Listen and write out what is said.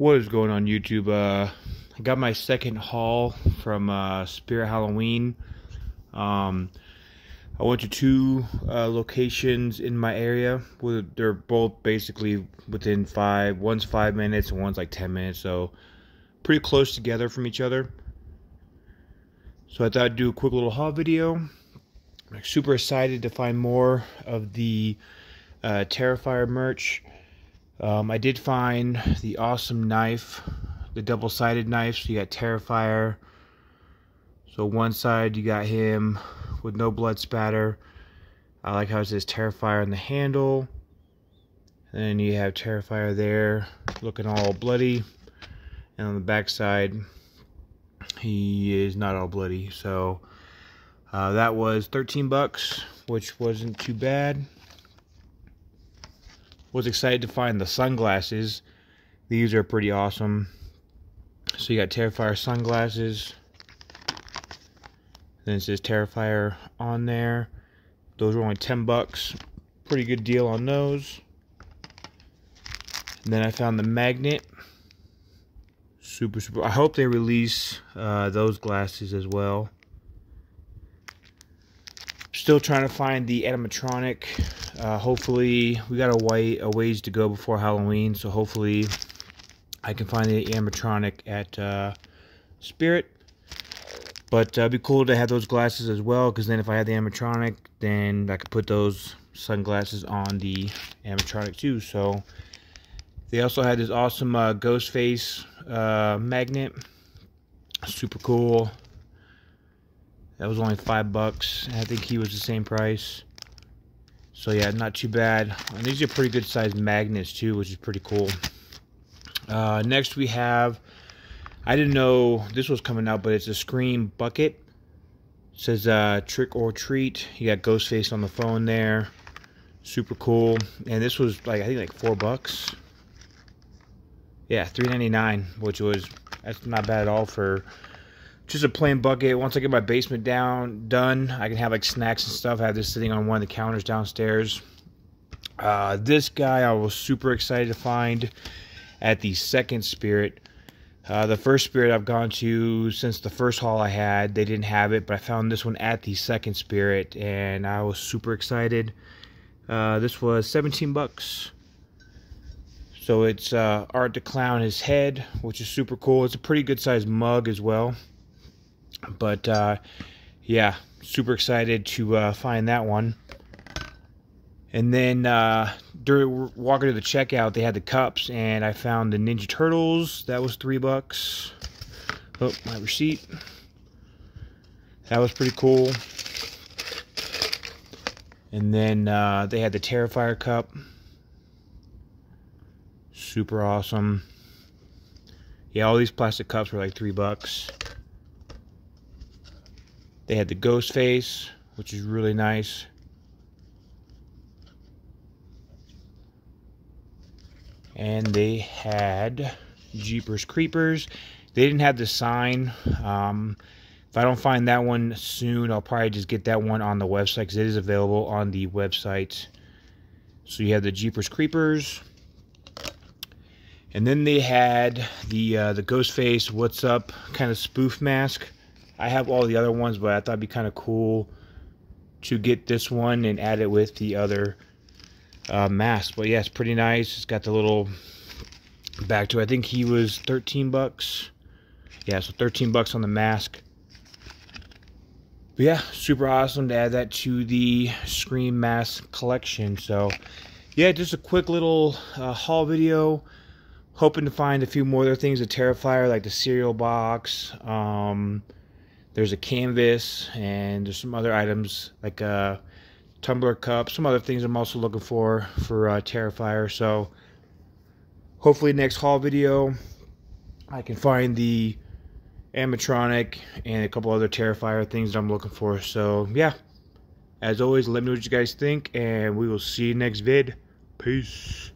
What is going on YouTube? Uh, I got my second haul from uh, Spirit Halloween. Um, I went to two uh, locations in my area. They're both basically within five. One's five minutes and one's like ten minutes, so pretty close together from each other. So I thought I'd do a quick little haul video. I'm super excited to find more of the uh, Terrifier merch. Um, I did find the awesome knife, the double-sided knife. So you got Terrifier. So one side you got him with no blood spatter. I like how it says Terrifier on the handle. And then you have Terrifier there looking all bloody. And on the back side, he is not all bloody. So uh, that was 13 bucks, which wasn't too bad was excited to find the sunglasses. These are pretty awesome. So you got Terrifier sunglasses. Then it says Terrifier on there. Those were only 10 bucks. Pretty good deal on those. And then I found the magnet. Super, super. I hope they release uh, those glasses as well. Still trying to find the animatronic uh, hopefully, we got a, way, a ways to go before Halloween, so hopefully I can find the animatronic at uh, Spirit. But uh, it'd be cool to have those glasses as well, because then if I had the animatronic, then I could put those sunglasses on the animatronic too. So they also had this awesome uh, ghost face uh, magnet. Super cool. That was only five bucks. I think he was the same price. So yeah, not too bad. And these are pretty good sized magnets too, which is pretty cool. Uh, next we have, I didn't know this was coming out, but it's a Scream bucket. It says uh, trick or treat. You got Ghostface on the phone there. Super cool. And this was like, I think like four bucks. Yeah, three ninety nine, which was, that's not bad at all for just a plain bucket. Once I get my basement down done, I can have like snacks and stuff. I have this sitting on one of the counters downstairs. Uh, this guy I was super excited to find at the second Spirit. Uh, the first Spirit I've gone to since the first haul I had, they didn't have it, but I found this one at the second Spirit, and I was super excited. Uh, this was 17 bucks. So it's uh, Art the Clown his head, which is super cool. It's a pretty good sized mug as well. But uh, yeah, super excited to uh, find that one. And then uh, during walking to the checkout, they had the cups, and I found the Ninja Turtles. That was three bucks. Oh, my receipt. That was pretty cool. And then uh, they had the Terrifier cup. Super awesome. Yeah, all these plastic cups were like three bucks. They had the ghost face, which is really nice. And they had Jeepers Creepers. They didn't have the sign. Um, if I don't find that one soon, I'll probably just get that one on the website because it is available on the website. So you have the Jeepers Creepers. And then they had the uh, the Ghostface What's Up kind of spoof mask. I have all the other ones, but I thought it'd be kind of cool to get this one and add it with the other uh, mask. But yeah, it's pretty nice. It's got the little back to. I think he was 13 bucks. Yeah, so 13 bucks on the mask. But yeah, super awesome to add that to the Scream mask collection. So yeah, just a quick little uh, haul video. Hoping to find a few more other things of Terrifier, like the cereal box. Um, there's a canvas and there's some other items like a tumbler cup, some other things I'm also looking for for uh, Terrifier. So hopefully next haul video I can find the animatronic and a couple other Terrifier things that I'm looking for. So yeah, as always, let me know what you guys think and we will see you next vid. Peace.